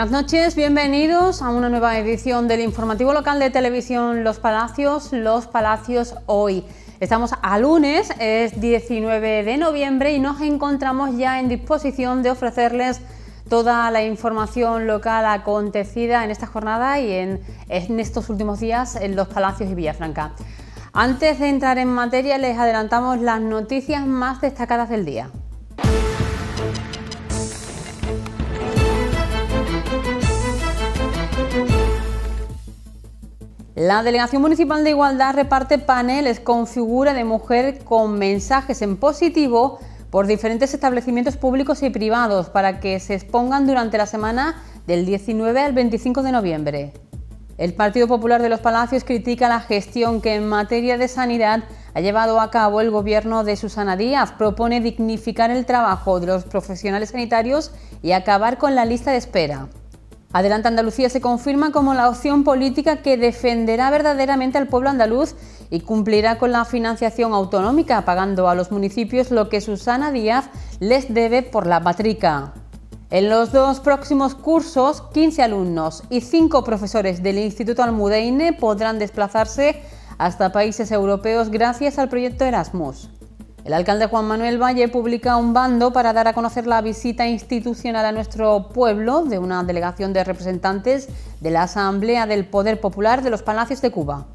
Buenas noches, bienvenidos a una nueva edición del informativo local de televisión Los Palacios, Los Palacios hoy. Estamos a lunes, es 19 de noviembre y nos encontramos ya en disposición de ofrecerles toda la información local acontecida en esta jornada y en, estos últimos días en Los Palacios y Villafranca. Antes de entrar en materia les adelantamos las noticias más destacadas del día. La Delegación Municipal de Igualdad reparte paneles con figura de mujer con mensajes en positivo por diferentes establecimientos públicos y privados para que se expongan durante la semana del 19 al 25 de noviembre. El Partido Popular de los Palacios critica la gestión que en materia de sanidad ha llevado a cabo el gobierno de Susana Díaz. Propone dignificar el trabajo de los profesionales sanitarios y acabar con la lista de espera. Adelante Andalucía se confirma como la opción política que defenderá verdaderamente al pueblo andaluz y cumplirá con la financiación autonómica, pagando a los municipios lo que Susana Díaz les debe por la patrica. En los dos próximos cursos, 15 alumnos y 5 profesores del Instituto Almudeine podrán desplazarse hasta países europeos gracias al proyecto Erasmus. El alcalde Juan Manuel Valle publica un bando para dar a conocer la visita institucional a nuestro pueblo de una delegación de representantes de la Asamblea del Poder Popular de los Palacios de Cuba.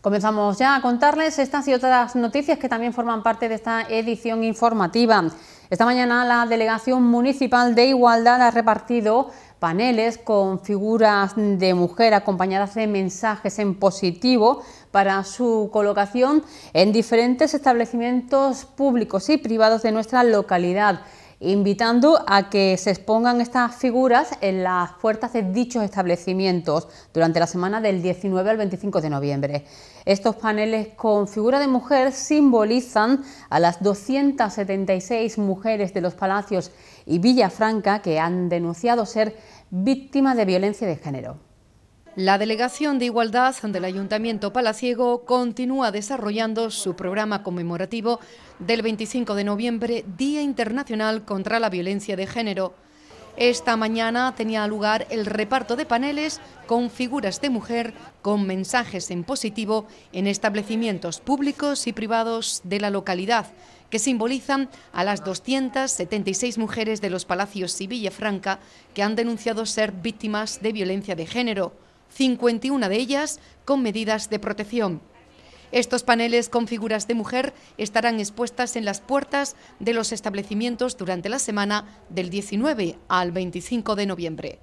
Comenzamos ya a contarles estas y otras noticias que también forman parte de esta edición informativa. Esta mañana la Delegación Municipal de Igualdad ha repartido paneles con figuras de mujer acompañadas de mensajes en positivo para su colocación en diferentes establecimientos públicos y privados de nuestra localidad invitando a que se expongan estas figuras en las puertas de dichos establecimientos durante la semana del 19 al 25 de noviembre. Estos paneles con figura de mujer simbolizan a las 276 mujeres de los palacios y Villafranca que han denunciado ser víctimas de violencia de género. La Delegación de Igualdad del Ayuntamiento Palaciego continúa desarrollando su programa conmemorativo del 25 de noviembre, Día Internacional contra la Violencia de Género. Esta mañana tenía lugar el reparto de paneles con figuras de mujer con mensajes en positivo en establecimientos públicos y privados de la localidad, que simbolizan a las 276 mujeres de los Palacios y Villafranca que han denunciado ser víctimas de violencia de género. 51 de ellas con medidas de protección. Estos paneles con figuras de mujer estarán expuestas en las puertas de los establecimientos durante la semana del 19 al 25 de noviembre.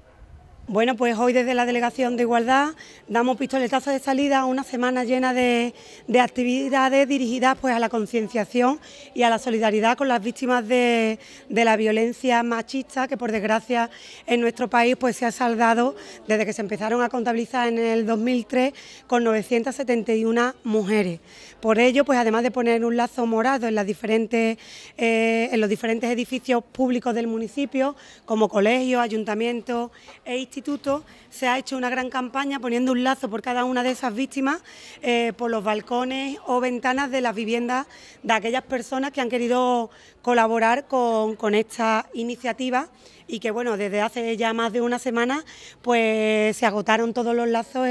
Bueno, pues hoy desde la Delegación de Igualdad damos pistoletazo de salida a una semana llena de, actividades dirigidas pues, a la concienciación y a la solidaridad con las víctimas de, la violencia machista que por desgracia en nuestro país pues, se ha saldado desde que se empezaron a contabilizar en el 2003 con 971 mujeres. Por ello, pues además de poner un lazo morado eh, en los diferentes edificios públicos del municipio, como colegios, ayuntamientos e instituto se ha hecho una gran campaña poniendo un lazo por cada una de esas víctimas eh, por los balcones o ventanas de las viviendas de aquellas personas que han querido colaborar con, esta iniciativa y que bueno, desde hace ya más de una semana pues se agotaron todos los lazos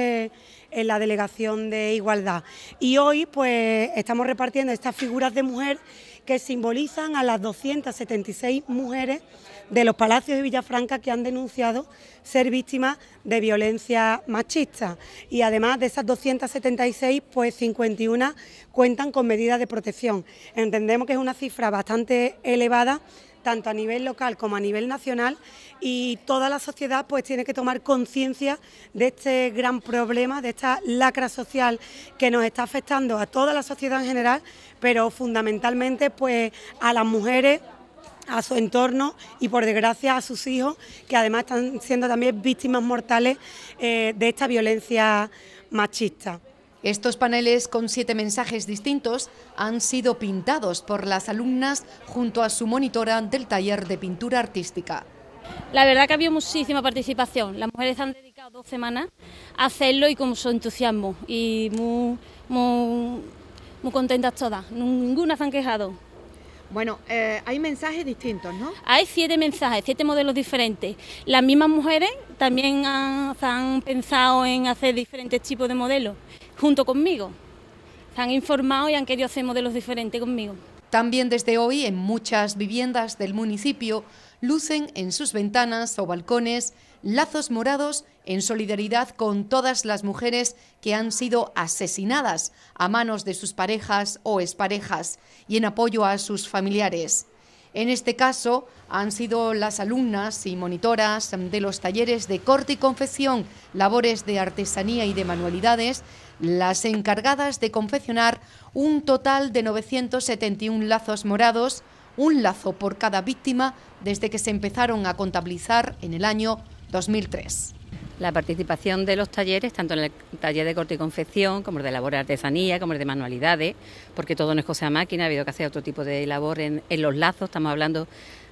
en la delegación de igualdad. Y hoy pues estamos repartiendo estas figuras de mujer que simbolizan a las 276 mujeres de los palacios de Villafranca que han denunciado ser víctimas de violencia machista. Y además de esas 276, pues 51 cuentan con medidas de protección. Entendemos que es una cifra bastante elevada tanto a nivel local como a nivel nacional y toda la sociedad pues tiene que tomar conciencia de este gran problema, de esta lacra social que nos está afectando a toda la sociedad en general, pero fundamentalmente pues a las mujeres a su entorno y por desgracia a sus hijos, que además están siendo también víctimas mortales eh, de esta violencia machista. Estos paneles con siete mensajes distintos han sido pintados por las alumnas junto a su monitora del taller de pintura artística. La verdad que ha habido muchísima participación. Las mujeres han dedicado dos semanas a hacerlo y con su entusiasmo y muy, muy contentas todas, ninguna se han quejado. Bueno, eh, hay mensajes distintos, ¿no? Hay siete mensajes, siete modelos diferentes. Las mismas mujeres también han, han pensado en hacer diferentes tipos de modelos junto conmigo. Se han informado y han querido hacer modelos diferentes conmigo. También desde hoy en muchas viviendas del municipio lucen en sus ventanas o balcones lazos morados en solidaridad con todas las mujeres que han sido asesinadas a manos de sus parejas o exparejas y en apoyo a sus familiares. En este caso han sido las alumnas y monitoras de los talleres de corte y confección, labores de artesanía y de manualidades, las encargadas de confeccionar un total de 971 lazos morados, un lazo por cada víctima desde que se empezaron a contabilizar en el año 2003. La participación de los talleres, tanto en el taller de corte y confección, como el de labor de artesanía, como el de manualidades, porque todo no es cosa máquina, ha habido que hacer otro tipo de labor en, los lazos, estamos hablando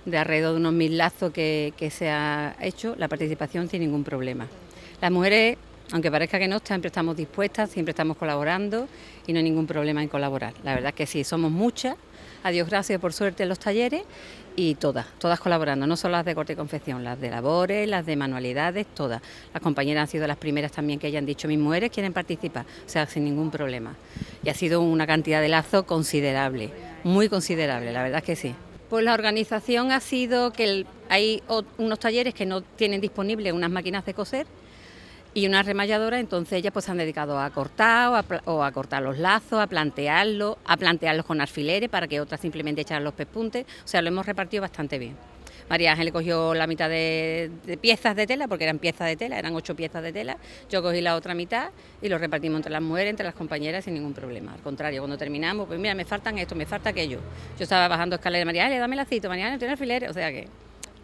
de alrededor de unos mil lazos que, que se ha hecho, la participación sin ningún problema. Las mujeres aunque parezca que no, siempre estamos dispuestas, siempre estamos colaborando y no hay ningún problema en colaborar. La verdad es que sí, somos muchas, a Dios gracias por suerte en los talleres y todas, todas colaborando, no solo las de corte y confección, las de labores, las de manualidades, todas. Las compañeras han sido las primeras también que hayan dicho, mis mujeres quieren participar, o sea, sin ningún problema. Y ha sido una cantidad de lazo considerable, muy considerable, la verdad es que sí. Pues la organización ha sido que hay unos talleres que no tienen disponibles unas máquinas de coser y una remalladora, entonces ellas pues se han dedicado a cortar o a, cortar los lazos, a plantearlos, a plantearlos con alfileres para que otras simplemente echaran los pespuntes, o sea, lo hemos repartido bastante bien. María Ángel cogió la mitad de, piezas de tela, porque eran piezas de tela, eran ocho piezas de tela, yo cogí la otra mitad y lo repartimos entre las mujeres, entre las compañeras sin ningún problema. Al contrario, cuando terminamos, pues mira, me faltan esto, me falta aquello. Yo estaba bajando escaleras, María Ángel, dame lacito, María Ángel, tiene alfileres, o sea que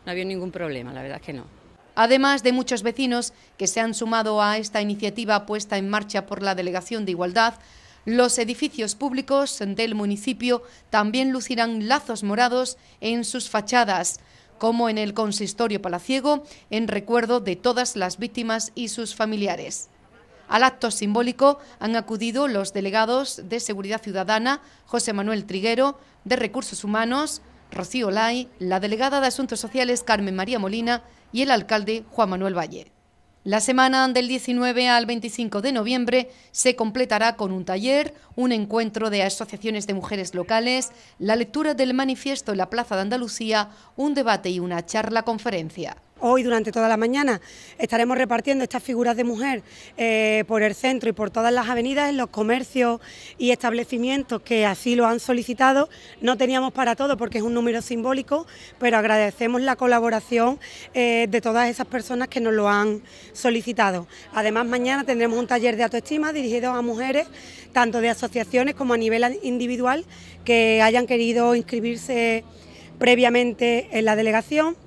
no había ningún problema, la verdad es que no además de muchos vecinos que se han sumado a esta iniciativa puesta en marcha por la Delegación de Igualdad, los edificios públicos del municipio también lucirán lazos morados en sus fachadas, como en el consistorio palaciego, en recuerdo de todas las víctimas y sus familiares. Al acto simbólico han acudido los delegados de Seguridad Ciudadana, José Manuel Triguero, de Recursos Humanos, Rocío Lai, la delegada de Asuntos Sociales Carmen María Molina y el alcalde Juan Manuel Valle. La semana del 19 al 25 de noviembre se completará con un taller, un encuentro de asociaciones de mujeres locales, la lectura del manifiesto en la Plaza de Andalucía, un debate y una charla conferencia. Hoy durante toda la mañana estaremos repartiendo estas figuras de mujer eh, por el centro y por todas las avenidas en los comercios y establecimientos que así lo han solicitado. No teníamos para todo porque es un número simbólico, pero agradecemos la colaboración eh, de todas esas personas que nos lo han solicitado. Además mañana tendremos un taller de autoestima dirigido a mujeres, tanto de asociaciones como a nivel individual, que hayan querido inscribirse previamente en la delegación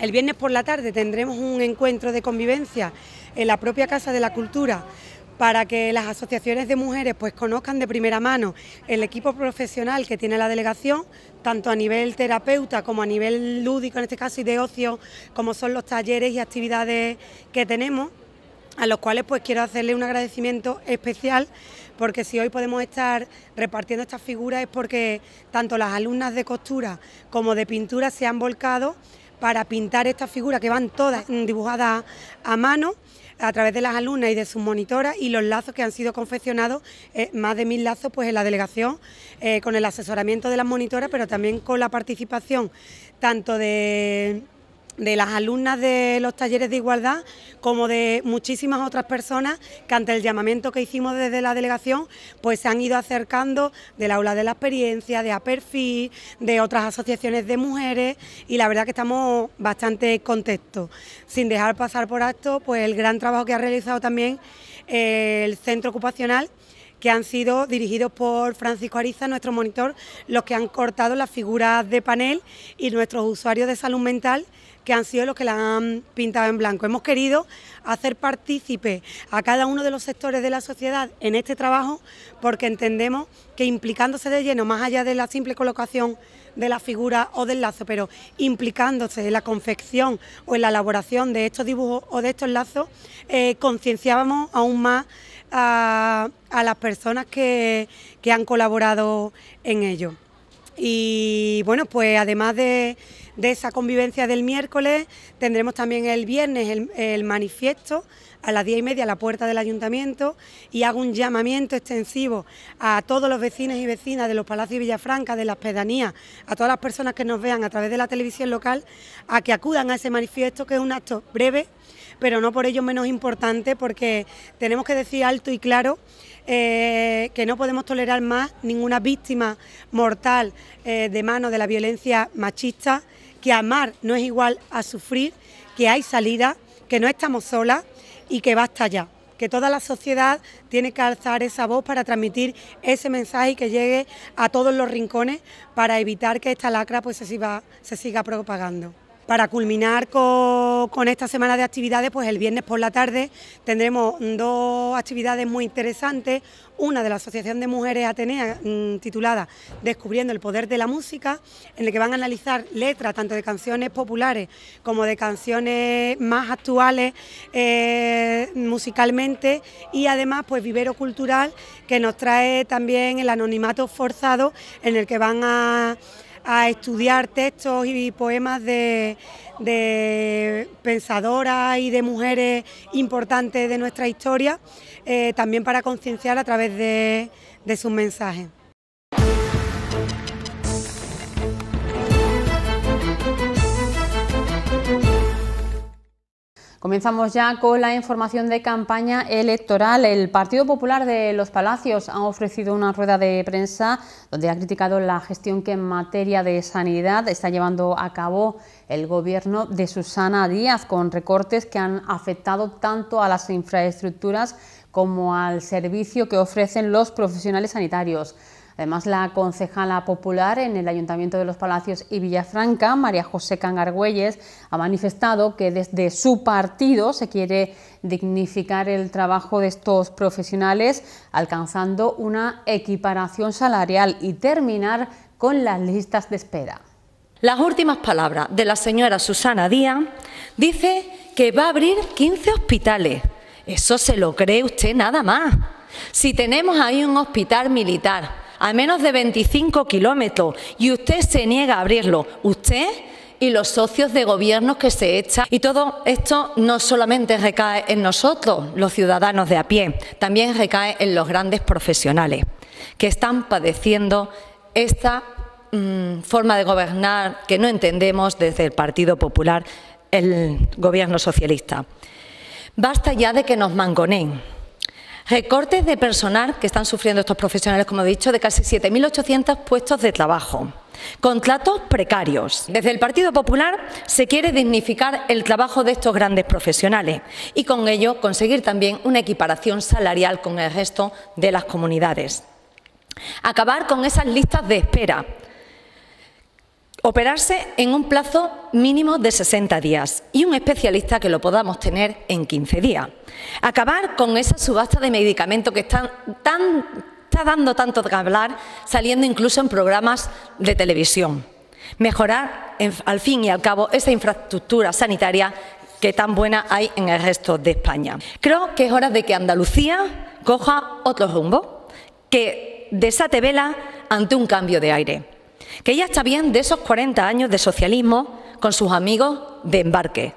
el viernes por la tarde tendremos un encuentro de convivencia en la propia Casa de la Cultura para que las asociaciones de mujeres pues conozcan de primera mano el equipo profesional que tiene la delegación, tanto a nivel terapeuta como a nivel lúdico en este caso y de ocio, como son los talleres y actividades que tenemos, a los cuales pues quiero hacerle un agradecimiento especial porque si hoy podemos estar repartiendo estas figuras es porque tanto las alumnas de costura como de pintura se han volcado para pintar estas figuras que van todas dibujadas a mano a través de las alumnas y de sus monitoras y los lazos que han sido confeccionados, eh, más de mil lazos pues en la delegación, eh, con el asesoramiento de las monitoras, pero también con la participación tanto de de las alumnas de los talleres de igualdad como de muchísimas otras personas que ante el llamamiento que hicimos desde la delegación pues se han ido acercando del aula de la experiencia, de APERFI, de otras asociaciones de mujeres y la verdad que estamos bastante contentos. Sin dejar pasar por esto pues el gran trabajo que ha realizado también eh, el centro ocupacional que han sido dirigidos por Francisco Ariza, nuestro monitor, los que han cortado las figuras de panel y nuestros usuarios de salud mental que han sido los que la han pintado en blanco. Hemos querido hacer partícipe a cada uno de los sectores de la sociedad en este trabajo porque entendemos que implicándose de lleno, más allá de la simple colocación de la figura o del lazo, pero implicándose en la confección o en la elaboración de estos dibujos o de estos lazos, eh, concienciábamos aún más a, las personas que, han colaborado en ello. Y bueno, pues además de, esa convivencia del miércoles, tendremos también el viernes el manifiesto a las diez y media a la puerta del ayuntamiento y hago un llamamiento extensivo a todos los vecinos y vecinas de los Palacios de Villafranca, de las pedanías, a todas las personas que nos vean a través de la televisión local, a que acudan a ese manifiesto que es un acto breve, pero no por ello menos importante, porque tenemos que decir alto y claro eh, que no podemos tolerar más ninguna víctima mortal eh, de mano de la violencia machista, que amar no es igual a sufrir, que hay salida, que no estamos solas y que basta ya que toda la sociedad tiene que alzar esa voz para transmitir ese mensaje y que llegue a todos los rincones para evitar que esta lacra pues se siga, se siga propagando. Para culminar con, esta semana de actividades, pues el viernes por la tarde tendremos dos actividades muy interesantes. Una de la Asociación de Mujeres Atenea, mm, titulada Descubriendo el Poder de la Música, en el que van a analizar letras tanto de canciones populares como de canciones más actuales eh, musicalmente y además pues vivero cultural que nos trae también el anonimato forzado en el que van a a estudiar textos y poemas de, pensadoras y de mujeres importantes de nuestra historia, eh, también para concienciar a través de, de sus mensajes. Comenzamos ya con la información de campaña electoral. El Partido Popular de Los Palacios ha ofrecido una rueda de prensa donde ha criticado la gestión que en materia de sanidad está llevando a cabo el gobierno de Susana Díaz, con recortes que han afectado tanto a las infraestructuras como al servicio que ofrecen los profesionales sanitarios. Además, la concejala popular en el Ayuntamiento de los Palacios y Villafranca, María José Cangargüelles, ha manifestado que desde su partido se quiere dignificar el trabajo de estos profesionales, alcanzando una equiparación salarial y terminar con las listas de espera. Las últimas palabras de la señora Susana Díaz dice que va a abrir 15 hospitales. ¿Eso se lo cree usted nada más? Si tenemos ahí un hospital militar a menos de 25 kilómetros y usted se niega a abrirlo. Usted y los socios de gobierno que se echan. Y todo esto no solamente recae en nosotros, los ciudadanos de a pie, también recae en los grandes profesionales que están padeciendo esta mm, forma de gobernar que no entendemos desde el Partido Popular, el gobierno socialista. Basta ya de que nos mangoneen Recortes de personal que están sufriendo estos profesionales, como he dicho, de casi 7.800 puestos de trabajo. Contratos precarios. Desde el Partido Popular se quiere dignificar el trabajo de estos grandes profesionales y con ello conseguir también una equiparación salarial con el resto de las comunidades. Acabar con esas listas de espera operarse en un plazo mínimo de 60 días y un especialista que lo podamos tener en 15 días. Acabar con esa subasta de medicamentos que está dando tanto que hablar, saliendo incluso en programas de televisión. Mejorar, al fin y al cabo, esa infraestructura sanitaria que tan buena hay en el resto de España. Creo que es hora de que Andalucía coja otro rumbo, que desate vela ante un cambio de aire que ya está bien de esos 40 años de socialismo con sus amigos de embarque,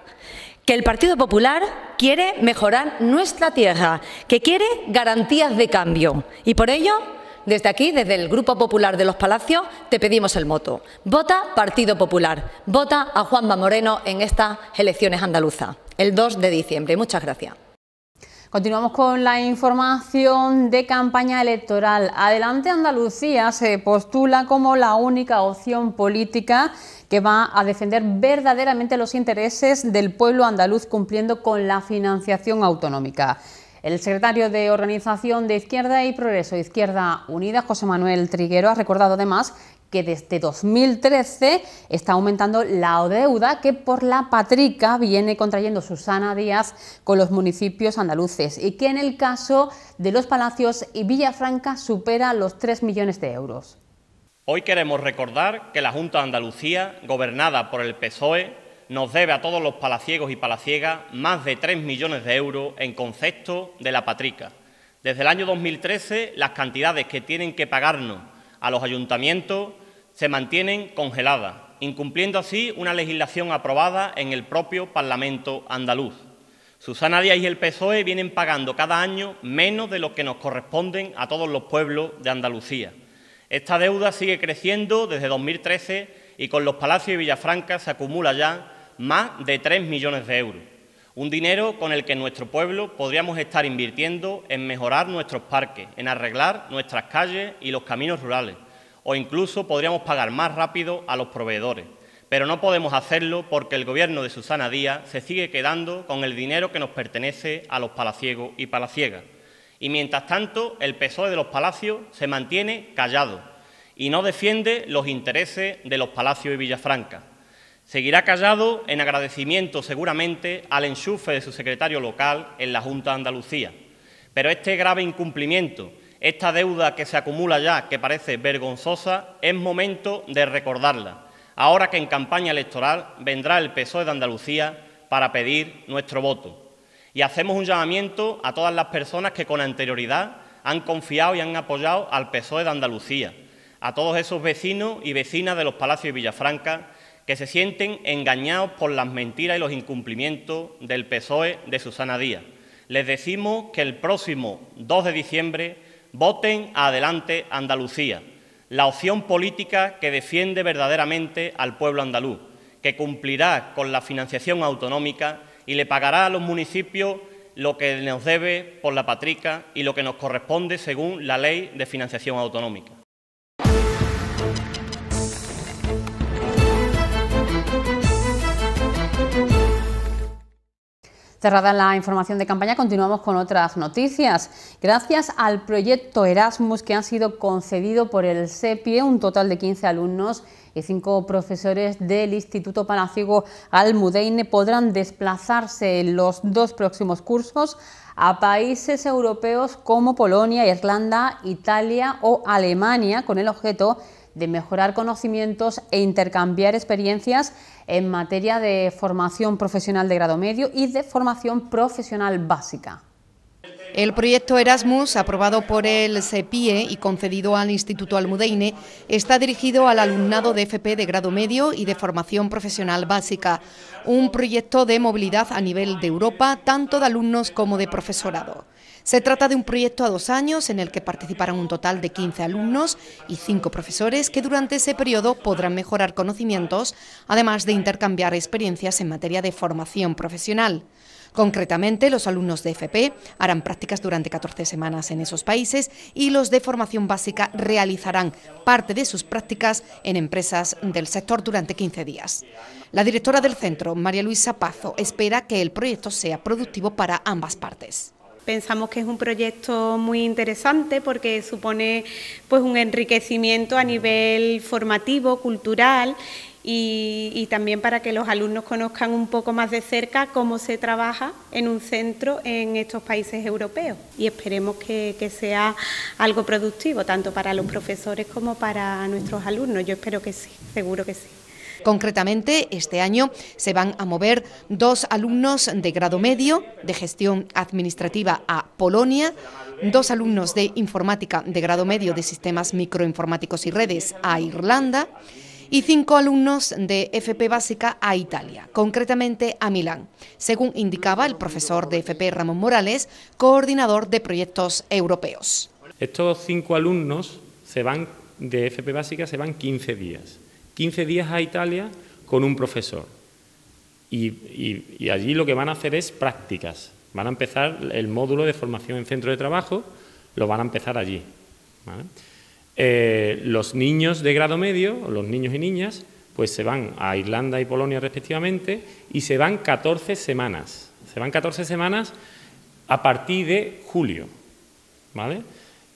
que el Partido Popular quiere mejorar nuestra tierra, que quiere garantías de cambio y por ello desde aquí, desde el Grupo Popular de los Palacios, te pedimos el voto. Vota Partido Popular. Vota a Juanma Moreno en estas elecciones andaluzas, el 2 de diciembre. Muchas gracias. Continuamos con la información de campaña electoral. Adelante Andalucía se postula como la única opción política que va a defender verdaderamente los intereses del pueblo andaluz cumpliendo con la financiación autonómica. El secretario de Organización de Izquierda y Progreso, Izquierda Unida, José Manuel Triguero, ha recordado además que desde 2013 está aumentando la deuda que por la patrica viene contrayendo Susana Díaz con los municipios andaluces y que en el caso de Los Palacios y Villafranca supera los 3 millones de euros. Hoy queremos recordar que la Junta de Andalucía, gobernada por el PSOE, nos debe a todos los palaciegos y palaciegas más de 3 millones de euros en concepto de la patrica, Desde el año 2013, las cantidades que tienen que pagarnos a los ayuntamientos se mantienen congeladas, incumpliendo así una legislación aprobada en el propio Parlamento andaluz. Susana Díaz y el PSOE vienen pagando cada año menos de lo que nos corresponden a todos los pueblos de Andalucía. Esta deuda sigue creciendo desde 2013 y con los Palacios de Villafranca se acumula ya más de 3 millones de euros. Un dinero con el que nuestro pueblo podríamos estar invirtiendo en mejorar nuestros parques, en arreglar nuestras calles y los caminos rurales, o incluso podríamos pagar más rápido a los proveedores. Pero no podemos hacerlo porque el Gobierno de Susana Díaz se sigue quedando con el dinero que nos pertenece a los palaciegos y palaciegas. Y mientras tanto, el PSOE de los palacios se mantiene callado y no defiende los intereses de los palacios y Villafranca. Seguirá callado en agradecimiento seguramente al enchufe de su secretario local en la Junta de Andalucía. Pero este grave incumplimiento, esta deuda que se acumula ya, que parece vergonzosa, es momento de recordarla, ahora que en campaña electoral vendrá el PSOE de Andalucía para pedir nuestro voto. Y hacemos un llamamiento a todas las personas que con anterioridad han confiado y han apoyado al PSOE de Andalucía, a todos esos vecinos y vecinas de los Palacios de Villafranca que se sienten engañados por las mentiras y los incumplimientos del PSOE de Susana Díaz. Les decimos que el próximo 2 de diciembre voten Adelante Andalucía, la opción política que defiende verdaderamente al pueblo andaluz, que cumplirá con la financiación autonómica y le pagará a los municipios lo que nos debe por la patrica y lo que nos corresponde según la ley de financiación autonómica. Cerrada la información de campaña, continuamos con otras noticias. Gracias al proyecto Erasmus que ha sido concedido por el SEPIE, un total de 15 alumnos y cinco profesores del Instituto Palaciego Almudeine podrán desplazarse en los dos próximos cursos a países europeos como Polonia, Irlanda, Italia o Alemania con el objeto de mejorar conocimientos e intercambiar experiencias en materia de formación profesional de grado medio y de formación profesional básica. El proyecto Erasmus, aprobado por el CEPIE y concedido al Instituto Almudeine, está dirigido al alumnado de FP de grado medio y de formación profesional básica, un proyecto de movilidad a nivel de Europa, tanto de alumnos como de profesorado. Se trata de un proyecto a dos años en el que participarán un total de 15 alumnos y 5 profesores que durante ese periodo podrán mejorar conocimientos, además de intercambiar experiencias en materia de formación profesional. Concretamente, los alumnos de FP harán prácticas durante 14 semanas en esos países y los de formación básica realizarán parte de sus prácticas en empresas del sector durante 15 días. La directora del centro, María Luisa Pazo, espera que el proyecto sea productivo para ambas partes. Pensamos que es un proyecto muy interesante porque supone pues un enriquecimiento a nivel formativo, cultural y, también para que los alumnos conozcan un poco más de cerca cómo se trabaja en un centro en estos países europeos y esperemos que, que sea algo productivo tanto para los profesores como para nuestros alumnos. Yo espero que sí, seguro que sí. Concretamente, este año se van a mover dos alumnos de grado medio de gestión administrativa a Polonia, dos alumnos de informática de grado medio de sistemas microinformáticos y redes a Irlanda y cinco alumnos de FP básica a Italia, concretamente a Milán, según indicaba el profesor de FP Ramón Morales, coordinador de proyectos europeos. Estos cinco alumnos se van de FP básica se van 15 días. 15 días a Italia con un profesor. Y, allí lo que van a hacer es prácticas. Van a empezar el módulo de formación en centro de trabajo, lo van a empezar allí. Eh, los niños de grado medio, los niños y niñas, pues se van a Irlanda y Polonia respectivamente y se van 14 semanas. Se van 14 semanas a partir de julio. ¿Vale?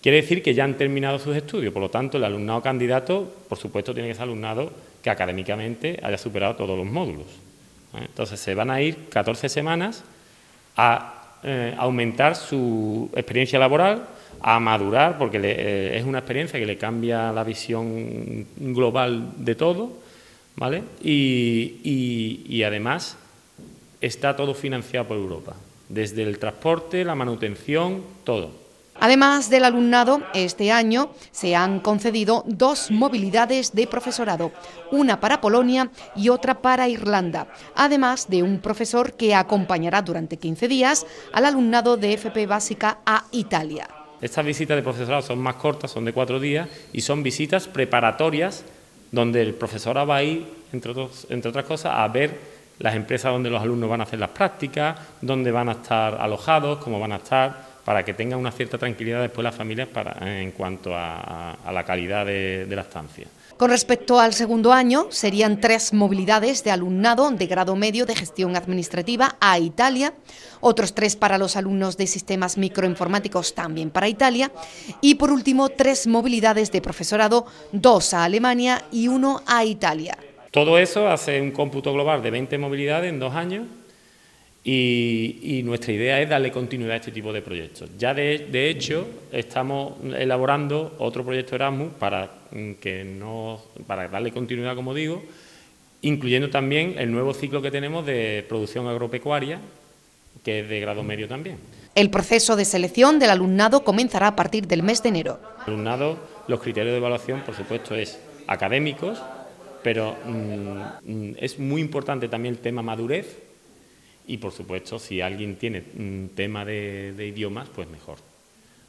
Quiere decir que ya han terminado sus estudios, por lo tanto, el alumnado candidato, por supuesto, tiene que ser alumnado que académicamente haya superado todos los módulos. ¿eh? Entonces, se van a ir 14 semanas a eh, aumentar su experiencia laboral, a madurar, porque eh, es una experiencia que le cambia la visión global de todo, ¿vale? y además está todo financiado por Europa, desde el transporte, la manutención, todo. Además del alumnado, este año se han concedido dos movilidades de profesorado, una para Polonia y otra para Irlanda, además de un profesor que acompañará durante 15 días al alumnado de FP básica a Italia. Estas visitas de profesorado son más cortas, son de cuatro días y son visitas preparatorias donde el profesor va a ir, entre, otras cosas, a ver las empresas donde los alumnos van a hacer las prácticas, dónde van a estar alojados, cómo van a estar, para que tengan una cierta tranquilidad después las familias para, en cuanto a, la calidad de, la estancia. Con respecto al segundo año, serían tres movilidades de alumnado de grado medio de gestión administrativa a Italia, otros tres para los alumnos de sistemas microinformáticos también para Italia y por último tres movilidades de profesorado, dos a Alemania y uno a Italia. Todo eso hace un cómputo global de 20 movilidades en dos años y, nuestra idea es darle continuidad a este tipo de proyectos. Ya de, hecho estamos elaborando otro proyecto Erasmus para, mm, que no, para darle continuidad, como digo, incluyendo también el nuevo ciclo que tenemos de producción agropecuaria, que es de grado medio también. El proceso de selección del alumnado comenzará a partir del mes de enero. El alumnado, los criterios de evaluación, por supuesto, es académicos, pero mm, mm, es muy importante también el tema madurez, y por supuesto si alguien tiene un tema de, idiomas, pues mejor.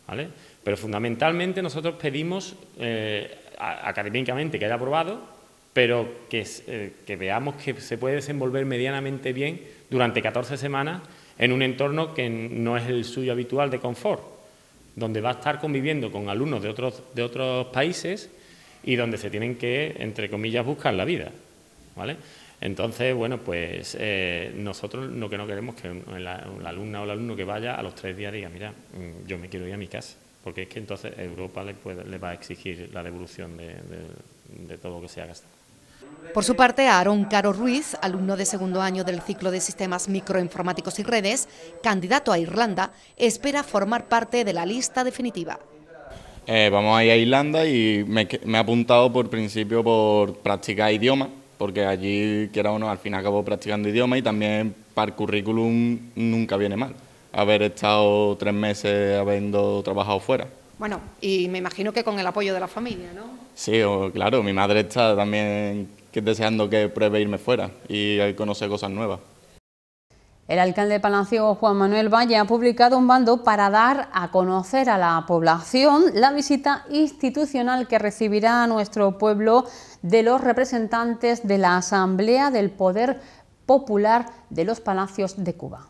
¿vale? Pero fundamentalmente nosotros pedimos eh, académicamente que haya aprobado, pero que, eh, que, veamos que se puede desenvolver medianamente bien durante 14 semanas en un entorno que no es el suyo habitual de confort, donde va a estar conviviendo con alumnos de otros, de otros países y donde se tienen que, entre comillas, buscar la vida. ¿vale? Entonces, bueno, pues eh, nosotros lo que no queremos es que la, alumna o el alumno que vaya a los tres días diga, mira, mm, yo me quiero ir a mi casa, porque es que entonces Europa le, puede, le va a exigir la devolución de, todo lo que se ha gastado. Por su parte, Aaron Caro Ruiz, alumno de segundo año del ciclo de sistemas microinformáticos y redes, candidato a Irlanda, espera formar parte de la lista definitiva. Eh, vamos a ir a Irlanda y me, me he apuntado por principio por practicar idiomas porque allí, quiera o no, al fin acabo practicando idioma y también para el currículum nunca viene mal haber estado tres meses habiendo trabajado fuera. Bueno, y me imagino que con el apoyo de la familia, ¿no? Sí, claro, mi madre está también deseando que pruebe irme fuera y conocer cosas nuevas. El alcalde de Palacio, Juan Manuel Valle, ha publicado un bando para dar a conocer a la población la visita institucional que recibirá nuestro pueblo de los representantes de la Asamblea del Poder Popular de los Palacios de Cuba.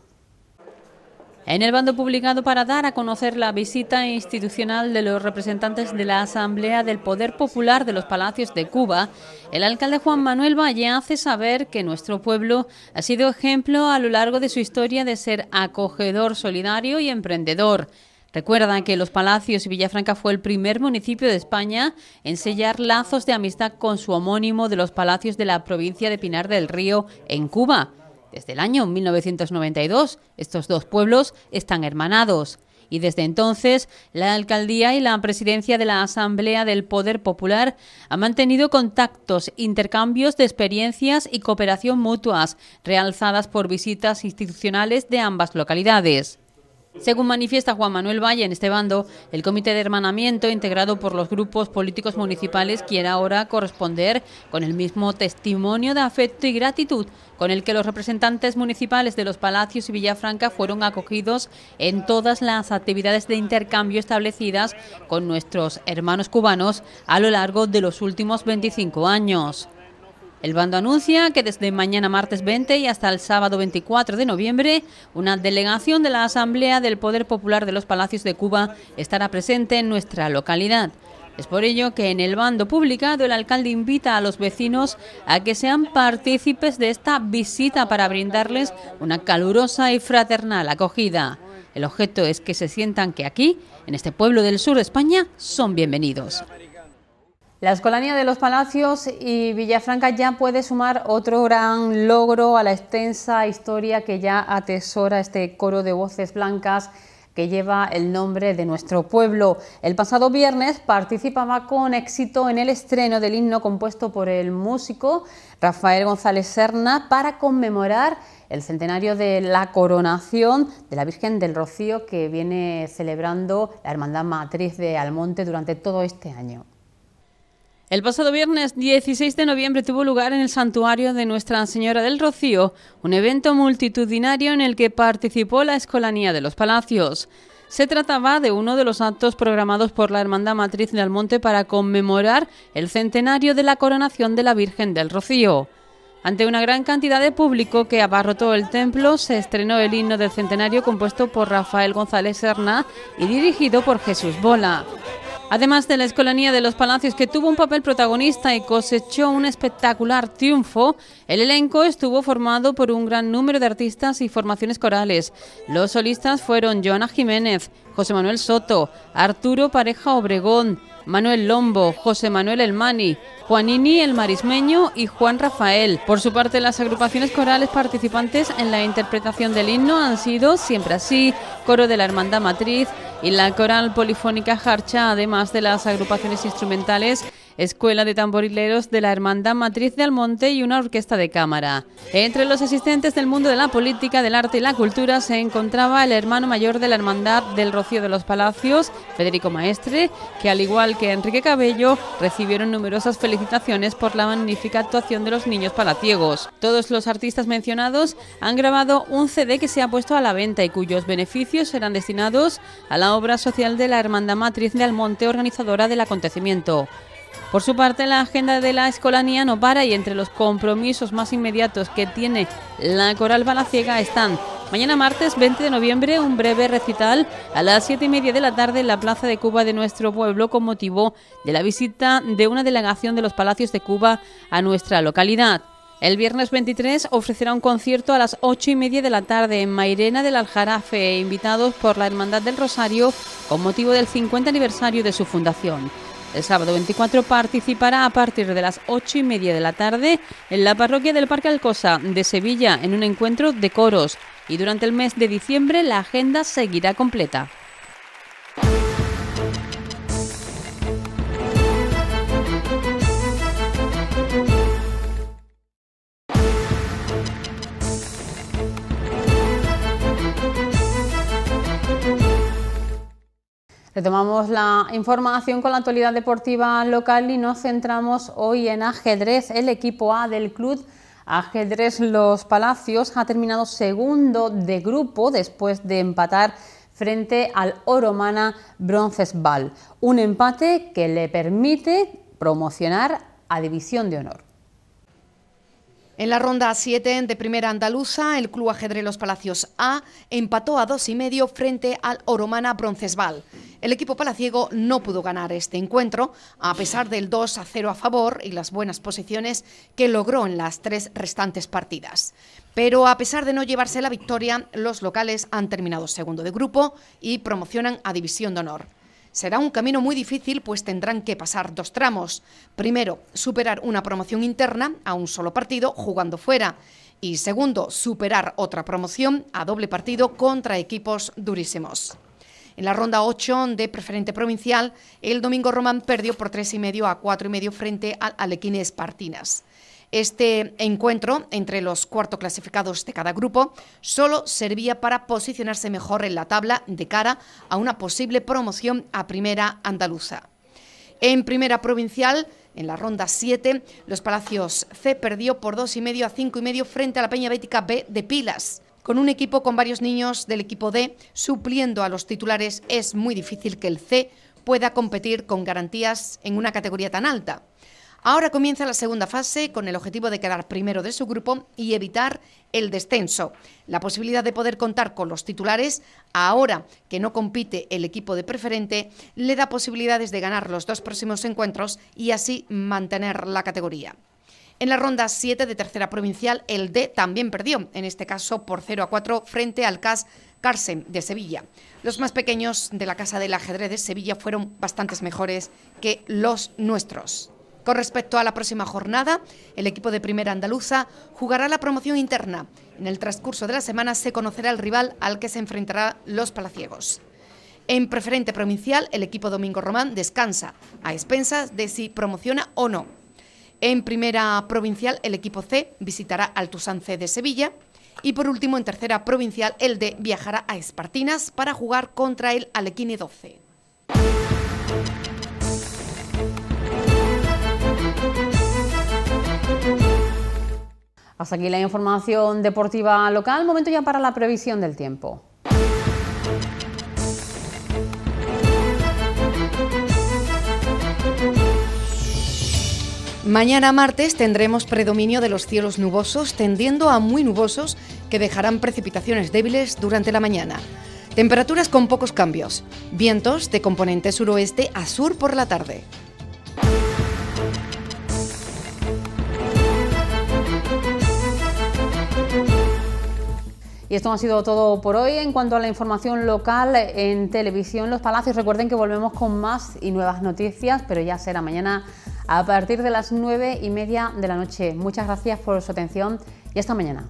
En el bando publicado para dar a conocer la visita institucional de los representantes de la Asamblea del Poder Popular de los Palacios de Cuba, el alcalde Juan Manuel Valle hace saber que nuestro pueblo ha sido ejemplo a lo largo de su historia de ser acogedor, solidario y emprendedor. Recuerda que Los Palacios y Villafranca fue el primer municipio de España en sellar lazos de amistad con su homónimo de los Palacios de la provincia de Pinar del Río en Cuba. Desde el año 1992, estos dos pueblos están hermanados y desde entonces la alcaldía y la presidencia de la Asamblea del Poder Popular han mantenido contactos, intercambios de experiencias y cooperación mutuas, realzadas por visitas institucionales de ambas localidades. Según manifiesta Juan Manuel Valle en este bando, el comité de hermanamiento integrado por los grupos políticos municipales quiere ahora corresponder con el mismo testimonio de afecto y gratitud con el que los representantes municipales de los Palacios y Villafranca fueron acogidos en todas las actividades de intercambio establecidas con nuestros hermanos cubanos a lo largo de los últimos 25 años. El bando anuncia que desde mañana martes 20 y hasta el sábado 24 de noviembre, una delegación de la Asamblea del Poder Popular de los Palacios de Cuba estará presente en nuestra localidad. Es por ello que en el bando publicado el alcalde invita a los vecinos a que sean partícipes de esta visita para brindarles una calurosa y fraternal acogida. El objeto es que se sientan que aquí, en este pueblo del sur de España, son bienvenidos. La Escolanía de los Palacios y Villafranca ya puede sumar otro gran logro a la extensa historia que ya atesora este coro de voces blancas que lleva el nombre de nuestro pueblo. El pasado viernes participaba con éxito en el estreno del himno compuesto por el músico Rafael González Serna para conmemorar el centenario de la coronación de la Virgen del Rocío que viene celebrando la Hermandad Matriz de Almonte durante todo este año. El pasado viernes 16 de noviembre tuvo lugar en el santuario de Nuestra Señora del Rocío un evento multitudinario en el que participó la Escolanía de los Palacios. Se trataba de uno de los actos programados por la Hermandad Matriz de Almonte para conmemorar el centenario de la coronación de la Virgen del Rocío. Ante una gran cantidad de público que abarrotó el templo, se estrenó el himno del centenario compuesto por Rafael González Serna y dirigido por Jesús Bola. Además de la Escolanía de los Palacios, que tuvo un papel protagonista y cosechó un espectacular triunfo, el elenco estuvo formado por un gran número de artistas y formaciones corales. Los solistas fueron Joana Jiménez, José Manuel Soto, Arturo Pareja Obregón, Manuel Lombo, José Manuel Elmani, Juanini el Marismeño y Juan Rafael. Por su parte, las agrupaciones corales participantes en la interpretación del himno han sido Siempre Así, Coro de la Hermandad Matriz y la Coral Polifónica Jarcha, además de las agrupaciones instrumentales Escuela de Tamborileros de la Hermandad Matriz de Almonte y una orquesta de cámara. Entre los asistentes del mundo de la política, del arte y la cultura se encontraba el hermano mayor de la Hermandad del Rocío de los Palacios, Federico Maestre, que al igual que Enrique Cabello, recibieron numerosas felicitaciones por la magnífica actuación de los niños palaciegos. Todos los artistas mencionados han grabado un CD que se ha puesto a la venta y cuyos beneficios serán destinados a la obra social de la Hermandad Matriz de Almonte, organizadora del acontecimiento. Por su parte, la agenda de la escolanía no para y entre los compromisos más inmediatos que tiene la Coral Balaciega están mañana martes 20 de noviembre un breve recital a las 7 y media de la tarde en la Plaza de Cuba de nuestro pueblo con motivo de la visita de una delegación de los Palacios de Cuba a nuestra localidad. El viernes 23 ofrecerá un concierto a las 8 y media de la tarde en Mairena del Aljarafe, invitados por la Hermandad del Rosario con motivo del 50 aniversario de su fundación. El sábado 24 participará a partir de las 8 y media de la tarde en la parroquia del Parque Alcosa de Sevilla en un encuentro de coros y durante el mes de diciembre la agenda seguirá completa. Retomamos la información con la actualidad deportiva local y nos centramos hoy en ajedrez. El equipo A del club Ajedrez Los Palacios ha terminado segundo de grupo después de empatar frente al Oromana Broncesbal. Un empate que le permite promocionar a División de Honor. En la ronda 7 de Primera Andaluza, el Club Ajedrez Los Palacios A empató a dos y medio frente al Oromana Broncesval. El equipo palaciego no pudo ganar este encuentro, a pesar del 2 a 0 a favor y las buenas posiciones que logró en las tres restantes partidas. Pero a pesar de no llevarse la victoria, los locales han terminado segundo de grupo y promocionan a División de Honor. Será un camino muy difícil, pues tendrán que pasar dos tramos. Primero, superar una promoción interna a un solo partido jugando fuera. Y segundo, superar otra promoción a doble partido contra equipos durísimos. En la ronda 8 de preferente provincial, el Domingo Román perdió por tres y medio a cuatro y medio frente al Alequines Partinas. Este encuentro entre los cuarto clasificados de cada grupo solo servía para posicionarse mejor en la tabla de cara a una posible promoción a Primera Andaluza. En Primera Provincial, en la ronda 7, los Palacios C perdió por dos y medio a cinco y medio frente a la Peña Bética B de Pilas. Con un equipo con varios niños del equipo D supliendo a los titulares, es muy difícil que el C pueda competir con garantías en una categoría tan alta. Ahora comienza la segunda fase con el objetivo de quedar primero de su grupo y evitar el descenso. La posibilidad de poder contar con los titulares, ahora que no compite el equipo de preferente, le da posibilidades de ganar los dos próximos encuentros y así mantener la categoría. En la ronda 7 de tercera provincial, el D también perdió, en este caso por 0 a 4 frente al CAS Carsen de Sevilla. Los más pequeños de la Casa del Ajedrez de Sevilla fueron bastantes mejores que los nuestros. Con respecto a la próxima jornada, el equipo de Primera Andaluza jugará la promoción interna. En el transcurso de la semana se conocerá el rival al que se enfrentará los palaciegos. En preferente provincial, el equipo Domingo Román descansa, a expensas de si promociona o no. En primera provincial, el equipo C visitará al Tusan C de Sevilla. Y por último, en tercera provincial, el D viajará a Espartinas para jugar contra el Alequine 12. Hasta aquí la información deportiva local. Momento ya para la previsión del tiempo. Mañana martes tendremos predominio de los cielos nubosos, tendiendo a muy nubosos, que dejarán precipitaciones débiles durante la mañana. Temperaturas con pocos cambios. Vientos de componente suroeste a sur por la tarde. Y esto ha sido todo por hoy en cuanto a la información local en televisión Los Palacios. Recuerden que volvemos con más y nuevas noticias, pero ya será mañana a partir de las nueve y media de la noche. Muchas gracias por su atención y hasta mañana.